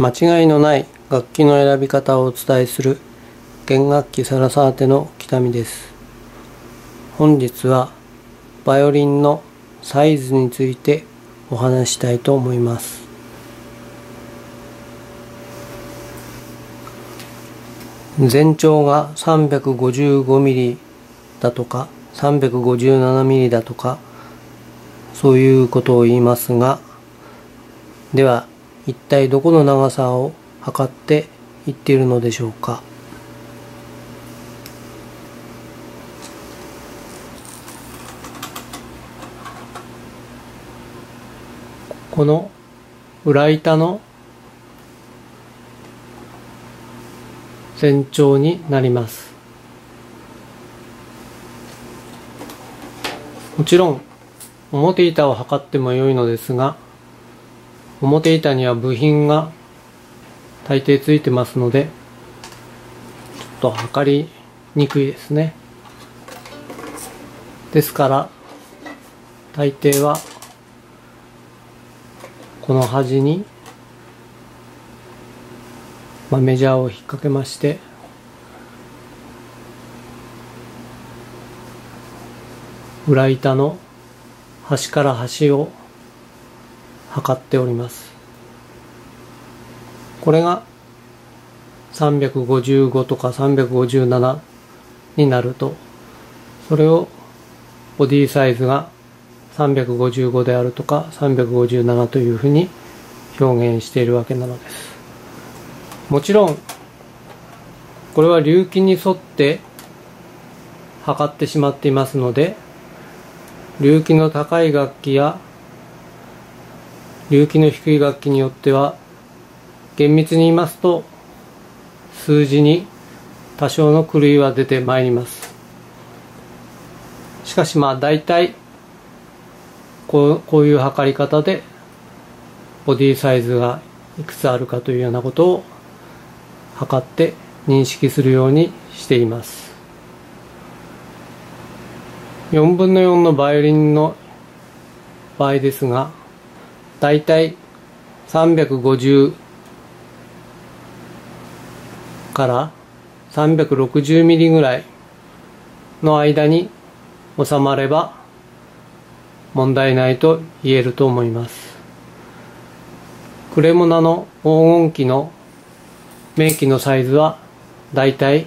間違いのない楽器の選び方をお伝えする弦楽器サラサーテの北見です。本日はバイオリンのサイズについてお話したいと思います。全長が 355mm だとか 357mm だとかそういうことを言いますがでは一体どこの長さを測っていっているのでしょうか？この裏板の全長になります。もちろん表板を測っても良いのですが表板には部品が大抵ついてますのでちょっと測りにくいですね。ですから大抵はこの端に、まあ、メジャーを引っ掛けまして裏板の端から端を測っております。これが355とか357になるとそれをボディサイズが355であるとか357というふうに表現しているわけなのです。もちろんこれは隆起に沿って測ってしまっていますので隆起の高い楽器や隆起の低い楽器によっては厳密に言いますと数字に多少の狂いは出てまいります。しかしまあ大体こうこういう測り方でボディサイズがいくつあるかというようなことを測って認識するようにしています。4分の4のバイオリンの場合ですがだいたい350から360ミリぐらいの間に収まれば問題ないと言えると思います。クレモナの黄金期の名機のサイズはだいたい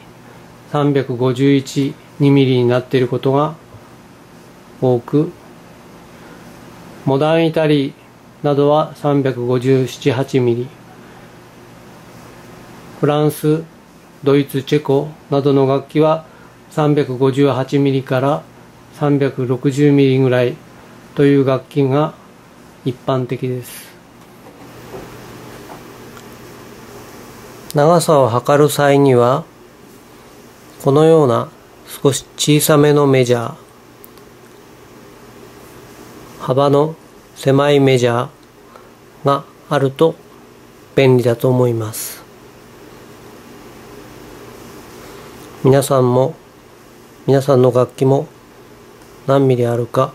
351 2ミリになっていることが多くモダンイタリーなどは357、8ミリ。フランス、ドイツ、チェコなどの楽器は358ミリから360ミリぐらいという楽器が一般的です。長さを測る際にはこのような少し小さめのメジャー。幅の狭いメジャーがあると便利だと思います。皆さんも皆さんの楽器も何ミリあるか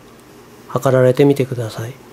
測られてみてください。